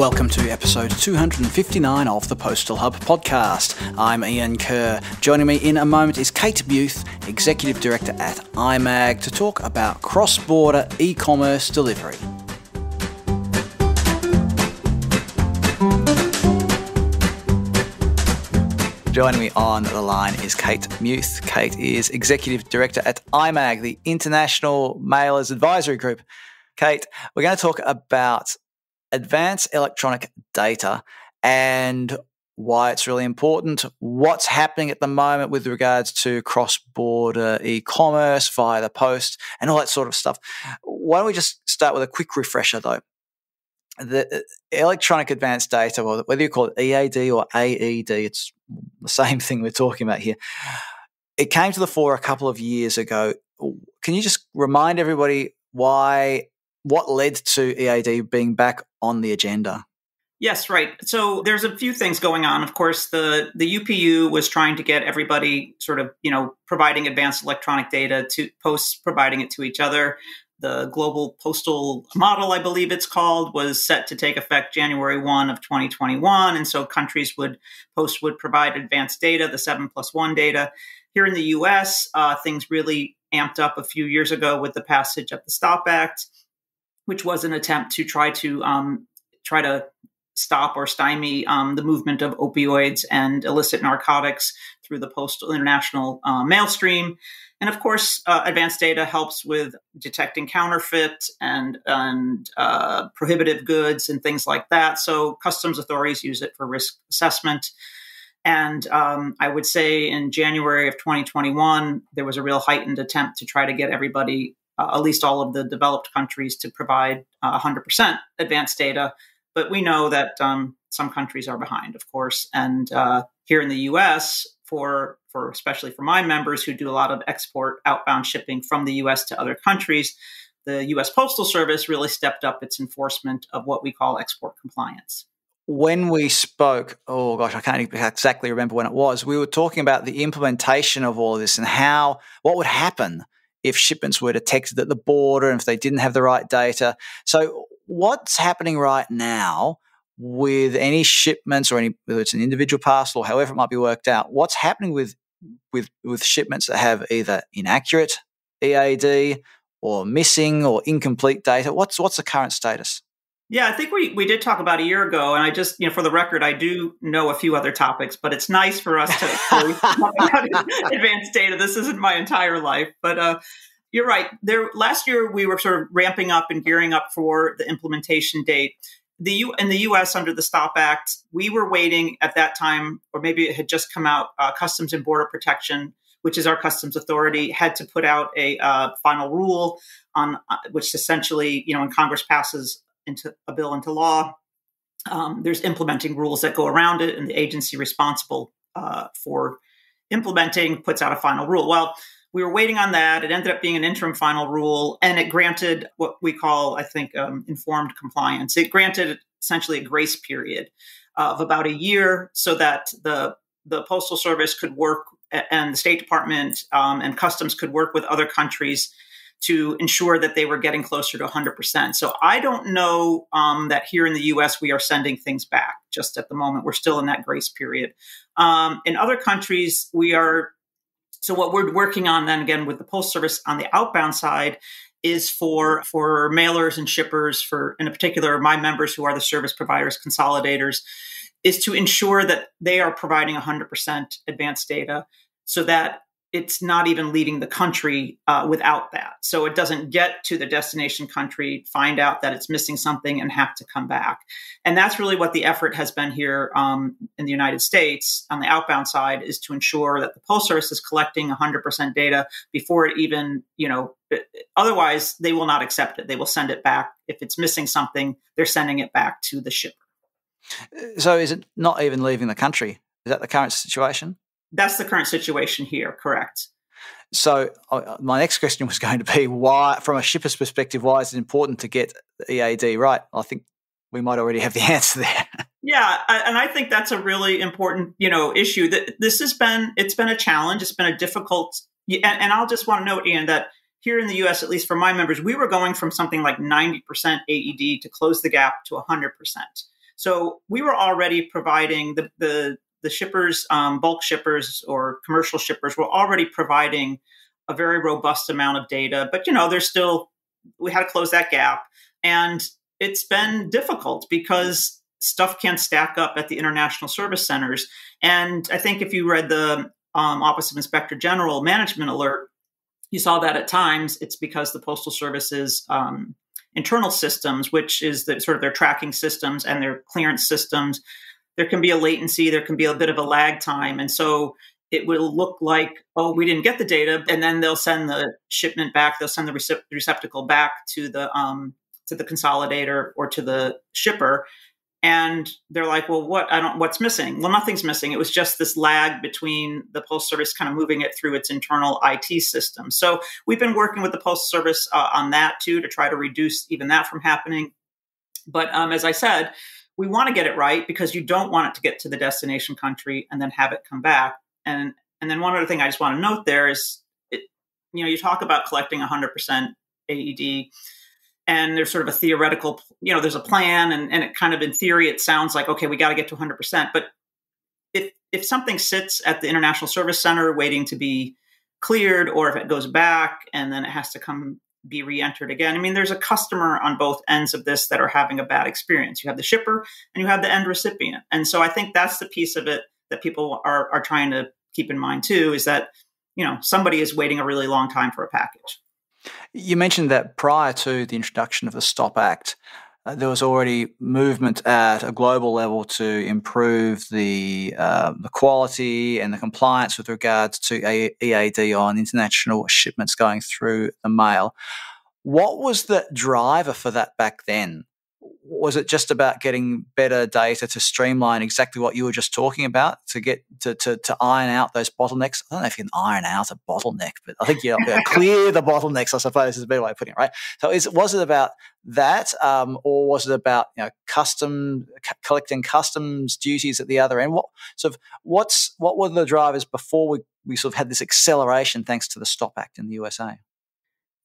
Welcome to episode 259 of the Postal Hub podcast. I'm Ian Kerr. Joining me in a moment is Kate Muth, Executive Director at IMAG, to talk about cross border e commerce delivery. Joining me on the line is Kate Muth. Kate is Executive Director at IMAG, the International Mailers Advisory Group. Kate, we're going to talk about advanced electronic data and why it's really important, what's happening at the moment with regards to cross border e commerce via the post, and all that sort of stuff. Why don't we just start with a quick refresher though? The uh, electronic advanced data, or whether you call it EAD or AED, it's the same thing we're talking about here. It came to the fore a couple of years ago. Can you just remind everybody why what led to EAD being back on the agenda? Yes, right. So there's a few things going on. Of course, the the UPU was trying to get everybody sort of, you know, providing advanced electronic data to posts providing it to each other. The global postal model, I believe it's called, was set to take effect January 1 of 2021. And so countries would post would provide advanced data, the seven plus one data. Here in the US, uh, things really amped up a few years ago with the passage of the STOP Act which was an attempt to try to um, try to stop or stymie um, the movement of opioids and illicit narcotics through the postal international uh, mail stream. And of course, uh, advanced data helps with detecting counterfeit and, and uh, prohibitive goods and things like that. So customs authorities use it for risk assessment. And um, I would say in January of 2021, there was a real heightened attempt to try to get everybody uh, at least all of the developed countries to provide uh, 100% advanced data. But we know that um, some countries are behind, of course. And uh, here in the US, for, for especially for my members who do a lot of export outbound shipping from the US to other countries, the US Postal Service really stepped up its enforcement of what we call export compliance when we spoke, oh gosh, I can't exactly remember when it was. We were talking about the implementation of all of this and how what would happen if shipments were detected at the border and if they didn't have the right data. So, what's happening right now with any shipments or any whether it's an individual parcel or however it might be worked out? What's happening with with with shipments that have either inaccurate EAD or missing or incomplete data? What's what's the current status? Yeah, I think we, we did talk about a year ago, and I just, you know, for the record, I do know a few other topics, but it's nice for us to talk about advanced data. This isn't my entire life, but uh, you're right. There, last year we were sort of ramping up and gearing up for the implementation date. The U, in the U.S. under the Stop Act, we were waiting at that time, or maybe it had just come out. Uh, Customs and Border Protection, which is our customs authority, had to put out a uh, final rule on uh, which essentially, you know, when Congress passes into a bill into law. Um, there's implementing rules that go around it, and the agency responsible uh, for implementing puts out a final rule. Well, we were waiting on that. It ended up being an interim final rule, and it granted what we call, I think, um, informed compliance. It granted essentially a grace period of about a year so that the the postal service could work and the state department um, and customs could work with other countries to ensure that they were getting closer to 100%. So I don't know um, that here in the US we are sending things back just at the moment. We're still in that grace period. Um, in other countries, we are. So what we're working on then again with the Postal Service on the outbound side is for for mailers and shippers for in particular my members who are the service providers consolidators is to ensure that they are providing 100% advanced data so that it's not even leaving the country uh, without that. So it doesn't get to the destination country, find out that it's missing something, and have to come back. And that's really what the effort has been here um, in the United States on the outbound side is to ensure that the Postal Service is collecting 100% data before it even, you know, otherwise they will not accept it. They will send it back. If it's missing something, they're sending it back to the shipper. So is it not even leaving the country? Is that the current situation? That's the current situation here, correct. So uh, my next question was going to be why, from a shipper's perspective, why is it important to get the EAD right? I think we might already have the answer there. Yeah, and I think that's a really important, you know, issue. That this has been it's been a challenge. It's been a difficult, and, and I'll just want to note, Ian, that here in the U.S., at least for my members, we were going from something like ninety percent AED to close the gap to hundred percent. So we were already providing the the the shippers, um, bulk shippers or commercial shippers, were already providing a very robust amount of data. But you know, there's still we had to close that gap, and it's been difficult because stuff can't stack up at the international service centers. And I think if you read the um, Office of Inspector General Management Alert, you saw that at times it's because the Postal Service's um, internal systems, which is the sort of their tracking systems and their clearance systems, there can be a latency, there can be a bit of a lag time. And so it will look like, oh, we didn't get the data, and then they'll send the shipment back, they'll send the recep- receptacle back to the um, to the consolidator or to the shipper, and they're like, well, what? I don't. What's missing? Well, nothing's missing. It was just this lag between the postal service kind of moving it through its internal IT system. So we've been working with the postal service uh, on that too to try to reduce even that from happening. But um, as I said, we want to get it right because you don't want it to get to the destination country and then have it come back. And and then one other thing I just want to note there is, it, you know, you talk about collecting 100% AED and there's sort of a theoretical you know there's a plan and, and it kind of in theory it sounds like okay we got to get to 100% but if if something sits at the international service center waiting to be cleared or if it goes back and then it has to come be re-entered again. I mean there's a customer on both ends of this that are having a bad experience. You have the shipper and you have the end recipient. And so i think that's the piece of it that people are are trying to keep in mind too is that you know somebody is waiting a really long time for a package. You mentioned that prior to the introduction of the Stop Act, uh, there was already movement at a global level to improve the uh, the quality and the compliance with regards to EAD on international shipments going through the mail. What was the driver for that back then? Was it just about getting better data to streamline exactly what you were just talking about to get to, to, to iron out those bottlenecks? I don't know if you can iron out a bottleneck, but I think you know, clear the bottlenecks. I suppose is a better way of putting it, right? So, is was it about that, um, or was it about you know custom c- collecting customs duties at the other end? What sort of what's what were the drivers before we we sort of had this acceleration thanks to the Stop Act in the USA?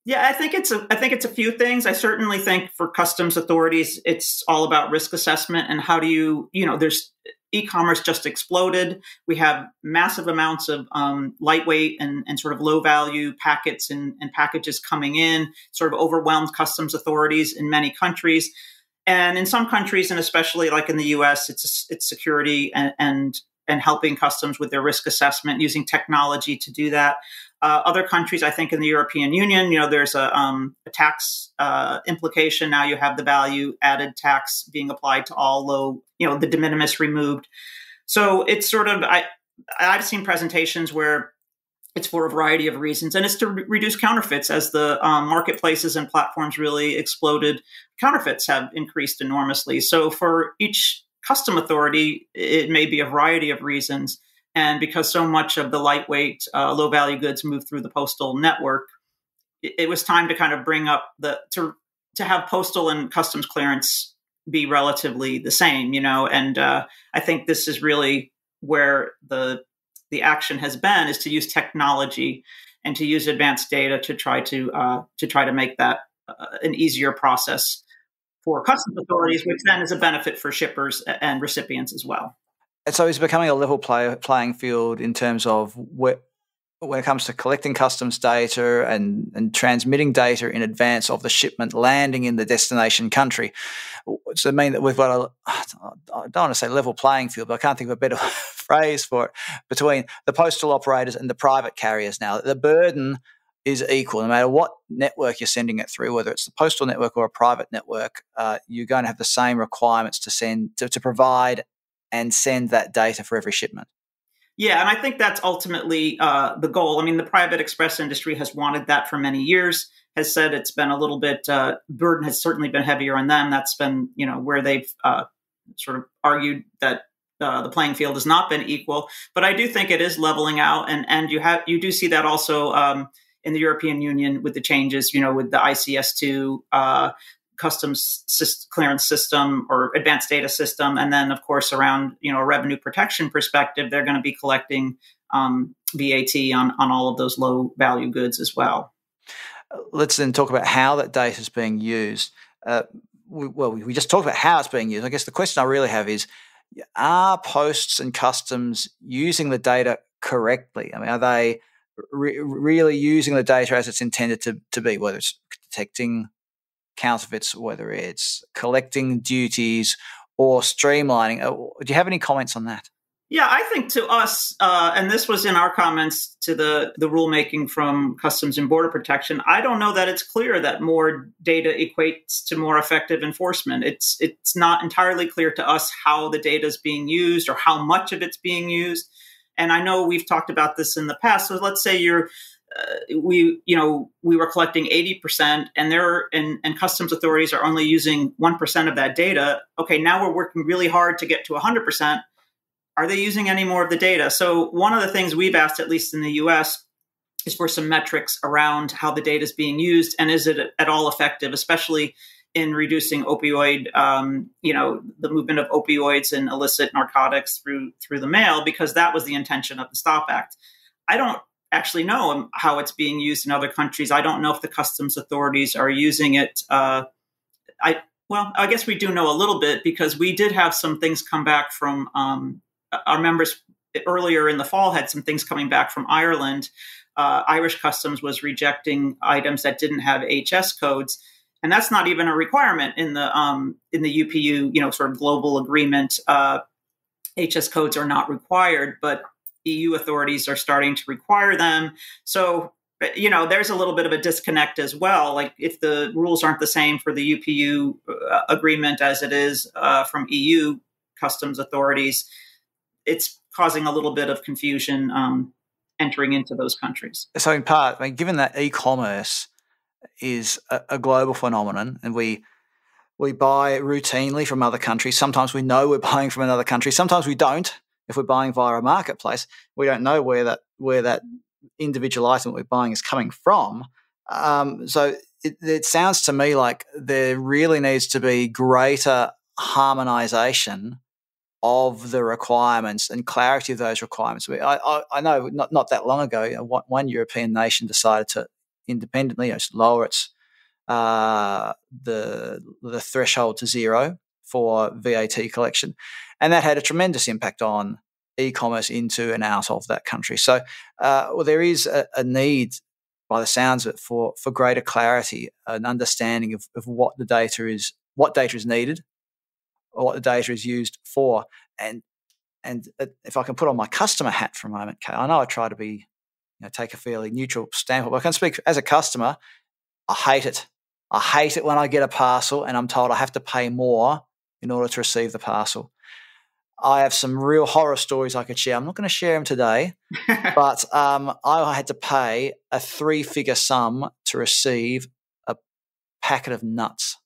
Yeah, I think it's a I think it's a few things. I certainly think for customs authorities, it's all about risk assessment and how do you you know there's e-commerce just exploded. We have massive amounts of um, lightweight and, and sort of low value packets and, and packages coming in, sort of overwhelmed customs authorities in many countries. And in some countries, and especially like in the U.S., it's it's security and, and and helping customs with their risk assessment using technology to do that. Uh, other countries, I think in the European Union, you know, there's a, um, a tax uh, implication. Now you have the value added tax being applied to all low, you know, the de minimis removed. So it's sort of, I, I've seen presentations where it's for a variety of reasons, and it's to re- reduce counterfeits as the um, marketplaces and platforms really exploded. Counterfeits have increased enormously. So for each custom authority, it may be a variety of reasons. And because so much of the lightweight, uh, low value goods move through the postal network, it, it, was time to kind of bring up the to to have postal and customs clearance be relatively the same, you know. And uh, I think this is really where the the action has been is to use technology and to use advanced data to try to uh, to try to make that uh, an easier process for customs authorities, which then is a benefit for shippers and recipients as well so it's becoming a level play, playing field in terms of where, when it comes to collecting customs data and, and transmitting data in advance of the shipment landing in the destination country. So, I mean that we've got a, I don't want to say level playing field, but I can't think of a better phrase for it, between the postal operators and the private carriers now. The burden is equal. No matter what network you're sending it through, whether it's the postal network or a private network, uh, you're going to have the same requirements to send to, to provide and send that data for every shipment. Yeah, and I think that's ultimately uh, the goal. I mean, the private express industry has wanted that for many years. Has said it's been a little bit uh, burden has certainly been heavier on them. That's been you know where they've uh, sort of argued that uh, the playing field has not been equal. But I do think it is leveling out, and and you have you do see that also um, in the European Union with the changes. You know, with the ICS two uh, customs clearance system or advanced data system, and then of course around you know a revenue protection perspective, they're going to be collecting um, VAT on on all of those low value goods as well. Let's then talk about how that data is being used. Uh, we, well, we just talked about how it's being used. I guess the question I really have is are posts and customs using the data correctly? I mean, are they re- really using the data as it's intended to, to be, whether it's detecting counterfeits, whether it's collecting duties or streamlining? Uh, do you have any comments on that? Yeah, I think to us, uh, and this was in our comments to the the rulemaking from Customs and Border Protection. I don't know that it's clear that more data equates to more effective enforcement. It's it's not entirely clear to us how the data is being used or how much of it's being used. And I know we've talked about this in the past. So let's say you're uh, we you know we were collecting 80% and there and, and customs authorities are only using 1% of that data okay now we're working really hard to get to 100% are they using any more of the data? So, one of the things we've asked, at least in the US, is for some metrics around how the data is being used and is it at all effective, especially in reducing opioid, um, you know, the movement of opioids and illicit narcotics through through the mail, because that was the intention of the Stop Act. I don't actually know how it's being used in other countries. I don't know if the customs authorities are using it. Uh, I well, I guess we do know a little bit because we did have some things come back from um, our members earlier in the fall had some things coming back from Ireland. Uh, Irish Customs was rejecting items that didn't have HS codes, and that's not even a requirement in the um, in the UPU, you know, sort of global agreement. Uh, HS codes are not required, but EU authorities are starting to require them. So, you know, there's a little bit of a disconnect as well. Like if the rules aren't the same for the UPU uh, agreement as it is uh, from EU customs authorities, it's causing a little bit of confusion um, entering into those countries. So, in part, I mean, given that e-commerce is a, a, global phenomenon, and we we buy routinely from other countries. Sometimes we know we're buying from another country. Sometimes we don't. If we're buying via a marketplace, we don't know where that where that individual item we're buying is coming from. Um, so it, it sounds to me like there really needs to be greater harmonization of the requirements and clarity of those requirements. I, I, I know not, not that long ago, you know, one, one, European nation decided to independently you know, lower its uh, the the threshold to zero for VAT collection, and that had a tremendous impact on e-commerce into and out of that country. So, uh, well, there is a, a, need, by the sounds of it, for for greater clarity, and understanding of, of what the data is, what data is needed or what the data is used for. And and if I can put on my customer hat for a moment, Kay, I know I try to be, you know, take a fairly neutral standpoint, but I can speak as a customer. I hate it. I hate it when I get a parcel and I'm told I have to pay more in order to receive the parcel. I have some real horror stories I could share. I'm not going to share them today, but um, I had to pay a three figure sum to receive a packet of nuts.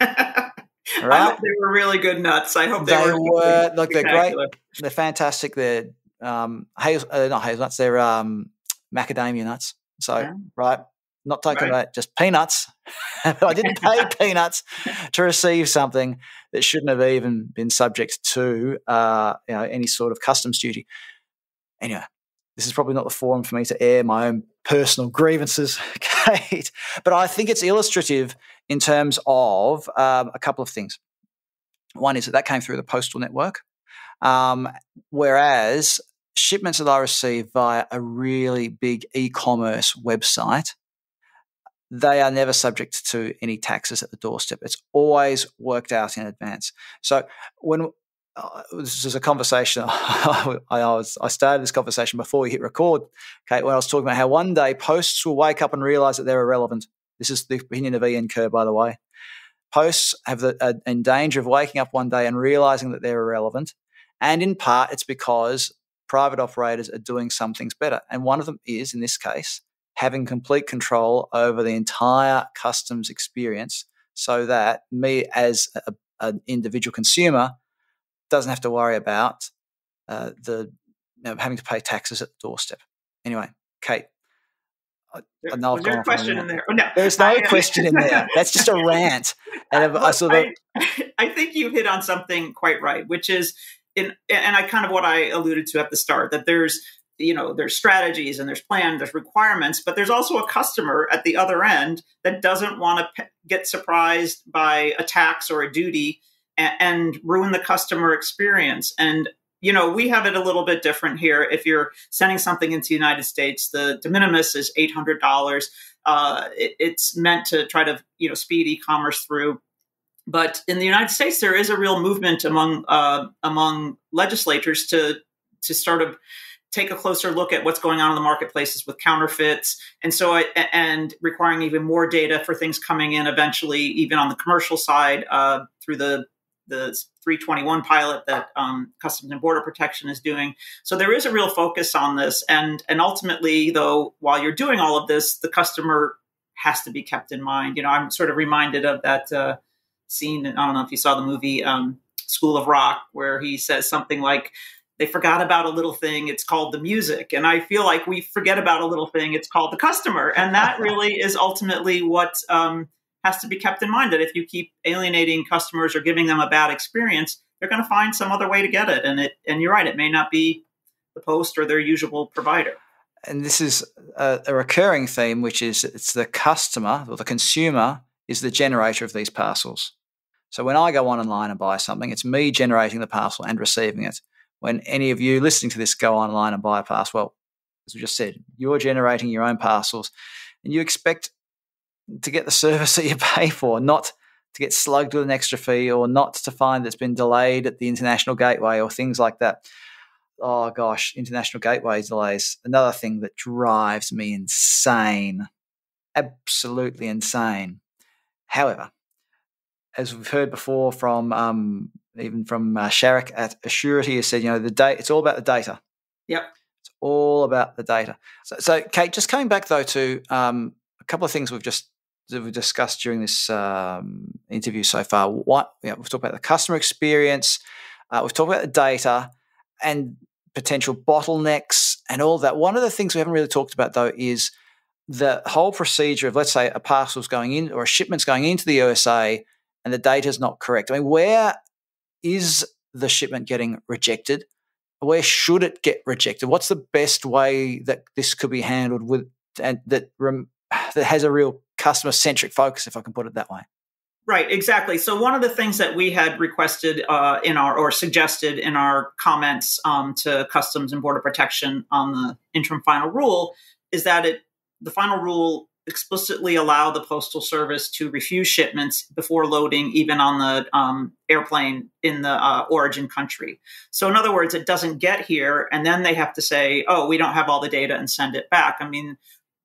Right? I hope they were really good nuts. I hope they, they were. were look, they're great. They're fantastic. They're um, hazel, uh, not hazelnuts. They're um, macadamia nuts. So yeah. right, not talking right. about just peanuts. I didn't pay peanuts to receive something that shouldn't have even been subject to uh, you know, any sort of customs duty. Anyway, this is probably not the forum for me to air my own personal grievances, Kate. But I think it's illustrative in terms of um, a couple of things. One is that that came through the postal network, um, whereas shipments that I receive via a really big e-commerce website, they are never subject to any taxes at the doorstep. It's always worked out in advance. So when uh, this is a conversation I, was I started this conversation before we hit record, Kate, when I was talking about how one day posts will wake up and realize that they're irrelevant. This is the opinion of Ian Kerr, by the way. Posts have the, in danger of waking up one day and realizing that they're irrelevant. And in part, it's because private operators are doing some things better. And one of them is, in this case, having complete control over the entire customs experience so that me as a, an individual consumer doesn't have to worry about uh, the you know, having to pay taxes at the doorstep. Anyway, Kate, I, I know I've gone question in there. Oh, no. There's no question in there. That's just a rant. And I, sort of, I, I think you hit on something quite right, which is in and I kind of what I alluded to at the start that there's you know there's strategies and there's plans there's requirements but there's also a customer at the other end that doesn't want to get surprised by a tax or a duty and, and ruin the customer experience. And you know we have it a little bit different here. If you're sending something into the united states the de minimis is $800 uh, it, it's meant to try to you know speed e-commerce through. But in the United States, there is a real movement among uh, among legislators to to sort of take a closer look at what's going on in the marketplaces with counterfeits. And so I, and requiring even more data for things coming in eventually even on the commercial side uh, through the the 321 pilot that um, customs and border protection is doing. So there is a real focus on this. And and ultimately though while you're doing all of this the customer has to be kept in mind. You know i'm sort of reminded of that uh, scene i don't know if you saw the movie um, school of rock where he says something like they forgot about a little thing it's called the music. And i feel like we forget about a little thing it's called the customer. And that really is ultimately what um, has to be kept in mind that if you keep alienating customers or giving them a bad experience they're going to find some other way to get it. And it and you're right it may not be the post or their usual provider. And this is a, a recurring theme which is it's the customer or the consumer is the generator of these parcels. So when i go on online and buy something it's me generating the parcel and receiving it when any of you listening to this go online and buy a parcel, well, as we just said, you're generating your own parcels and you expect to get the service that you pay for, not to get slugged with an extra fee or not to find that's been delayed at the international gateway or things like that. Oh gosh, international gateway delays. Another thing that drives me insane. Absolutely insane. However, as we've heard before from um, even from uh, Sharrock at Assurity has said, you know, the data, it's all about the data. Yep. It's all about the data. So, so Kate, just coming back though to um, a couple of things we've just we've discussed during this um, interview so far. What you know, we've talked about the customer experience, uh, we've talked about the data and potential bottlenecks and all that. One of the things we haven't really talked about though is the whole procedure of let's say a parcel's going in or a shipment's going into the USA and the data is not correct. I mean, where is the shipment getting rejected? Where should it get rejected? What's the best way that this could be handled with and that rem, that has a real customer centric focus, if I can put it that way? Right, exactly. So one of the things that we had requested uh, in our or suggested in our comments um, to Customs and Border Protection on the interim final rule is that it the final rule explicitly allow the postal service to refuse shipments before loading even on the um, airplane in the uh, origin country. So in other words it doesn't get here and then they have to say oh we don't have all the data and send it back. I mean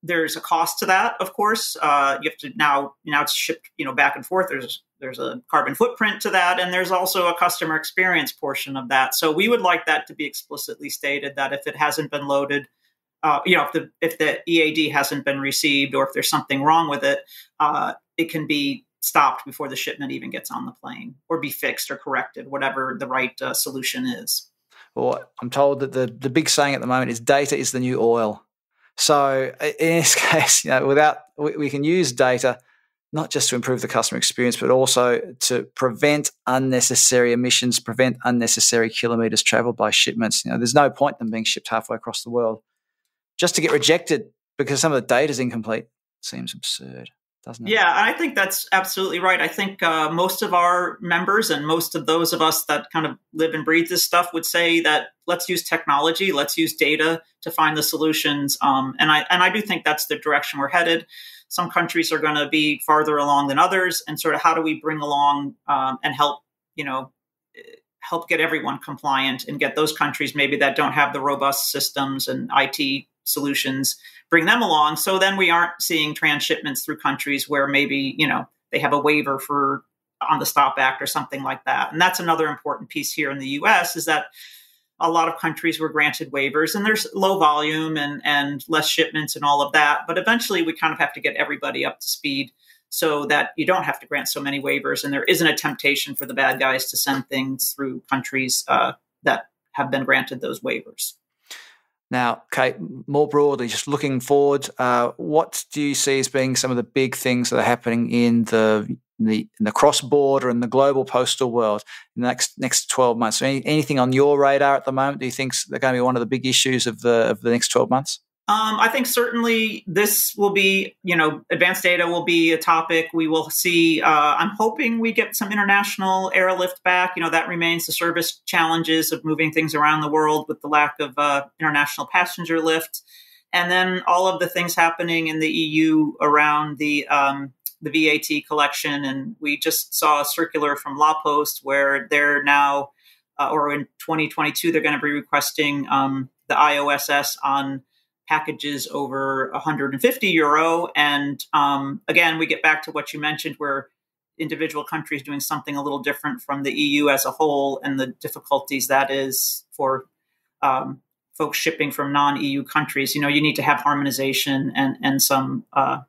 there's a cost to that of course. Uh, you have to now now it's shipped you know back and forth. There's there's a carbon footprint to that and there's also a customer experience portion of that. So we would like that to be explicitly stated that if it hasn't been loaded uh, you know, if the if the EAD hasn't been received or if there's something wrong with it, uh, it can be stopped before the shipment even gets on the plane, or be fixed or corrected, whatever the right uh, solution is. Well, I'm told that the the big saying at the moment is data is the new oil. So in this case, you know, without we, we can use data not just to improve the customer experience, but also to prevent unnecessary emissions, prevent unnecessary kilometers traveled by shipments. You know, there's no point in them being shipped halfway across the world just to get rejected because some of the data is incomplete seems absurd doesn't it? Yeah i think that's absolutely right. I think uh, most of our members and most of those of us that kind of live and breathe this stuff would say that let's use technology let's use data to find the solutions um, and i and i do think that's the direction we're headed. Some countries are going to be farther along than others and sort of how do we bring along um, and help you know help get everyone compliant and get those countries maybe that don't have the robust systems and IT solutions bring them along. So then we aren't seeing transshipments through countries where maybe you know they have a waiver for on the stop act or something like that. And that's another important piece here in the us is that a lot of countries were granted waivers and there's low volume and and less shipments and all of that but eventually we kind of have to get everybody up to speed so that you don't have to grant so many waivers and there isn't a temptation for the bad guys to send things through countries uh, that have been granted those waivers now, Kate, more broadly, just looking forward, uh, what do you see as being some of the big things that are happening in the in the, in the cross border and the global postal world in the next next 12 months? Any, anything on your radar at the moment? Do you think they're going to be one of the big issues of the of the next 12 months? Um, I think certainly this will be, you know, advanced data will be a topic. We will see. Uh, I'm hoping we get some international airlift back. You know, that remains the service challenges of moving things around the world with the lack of uh, international passenger lift, and then all of the things happening in the EU around the um, the VAT collection. And we just saw a circular from La Poste where they're now, uh, or in 2022, they're going to be requesting um, the IOSS on packages over 150 euro. And um, again, we get back to what you mentioned, where individual countries doing something a little different from the EU as a whole, and the difficulties that is for um, folks shipping from non-EU countries. You know, you need to have harmonization and and some uh,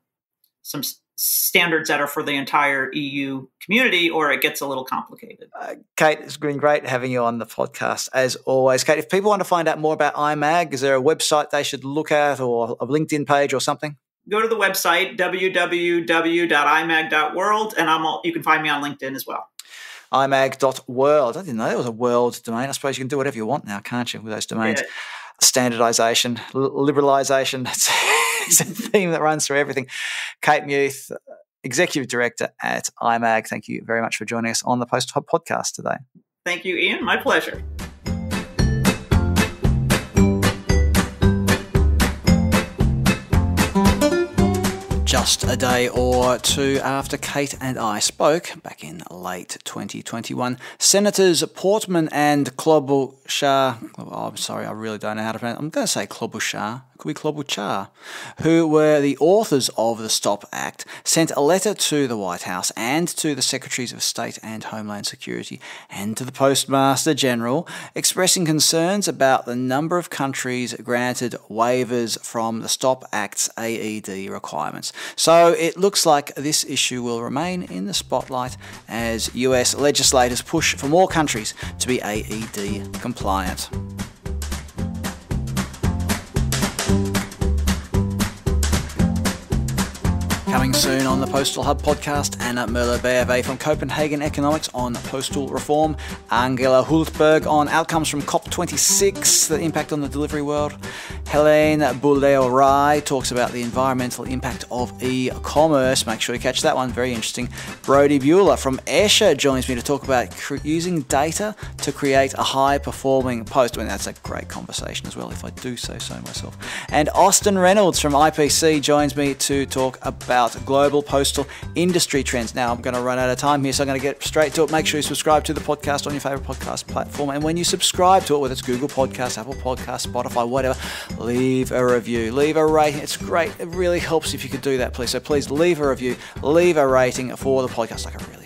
some standards that are for the entire EU community, or it gets a little complicated. Uh, Kate, it's been great having you on the podcast as always. Kate, if people want to find out more about IMAG, is there a website they should look at or a LinkedIn page or something? Go to the website www.imag.world, and I'm all, you can find me on LinkedIn as well imag.world. I didn't know there was a world domain. I suppose you can do whatever you want now, can't you, with those domains? Yeah. Standardization, liberalization. It's a theme that runs through everything. Kate Muth, Executive Director at IMAG, thank you very much for joining us on the Post Hub podcast today. Thank you, Ian. My pleasure. Just a day or two after Kate and I spoke back in late 2021. Senators Portman and Klobuchar, oh, I'm sorry, I really don't know how to pronounce I'm going to say Klobuchar, could be Klobuchar, who were the authors of the Stop Act, sent a letter to the White House and to the Secretaries of State and Homeland Security and to the Postmaster General expressing concerns about the number of countries granted waivers from the Stop Act's AED requirements. So it looks like this issue will remain in the spotlight as US legislators push for more countries to be AED compliant. Coming soon on the Postal Hub podcast, Anna Möller BFA from Copenhagen Economics on postal reform, Angela Hultberg on outcomes from COP26, the impact on the delivery world, Heleen Buldeo Rai talks about the environmental impact of e commerce. Make sure you catch that one, very interesting. Brody Bueller from Escher joins me to talk about using data to create a high performing post. I mean, that's a great conversation as well, if I do say so myself. And Austin Reynolds from IPC joins me to talk about global postal industry trends. Now, I'm going to run out of time here, so I'm going to get straight to it. Make sure you subscribe to the podcast on your favorite podcast platform. And when you subscribe to it, whether it's Google Podcasts, Apple Podcasts, Spotify, whatever, leave a review, leave a rating. It's great. It really helps if you could do that, please. So please leave a review, leave a rating for the podcast, like a really.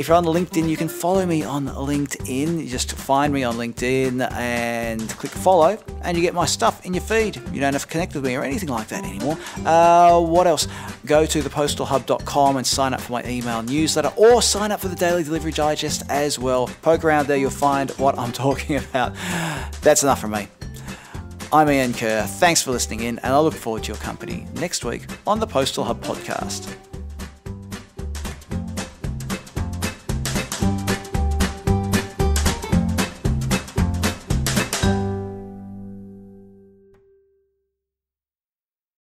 If you're on LinkedIn, you can follow me on LinkedIn. You just find me on LinkedIn and click follow, and you get my stuff in your feed. You don't have to connect with me or anything like that anymore. Uh, what else? Go to thepostalhub.com and sign up for my email newsletter or sign up for the Daily Delivery Digest as well. Poke around there, you'll find what I'm talking about. That's enough from me. I'm Ian Kerr. Thanks for listening in, and I look forward to your company next week on the Postal Hub podcast.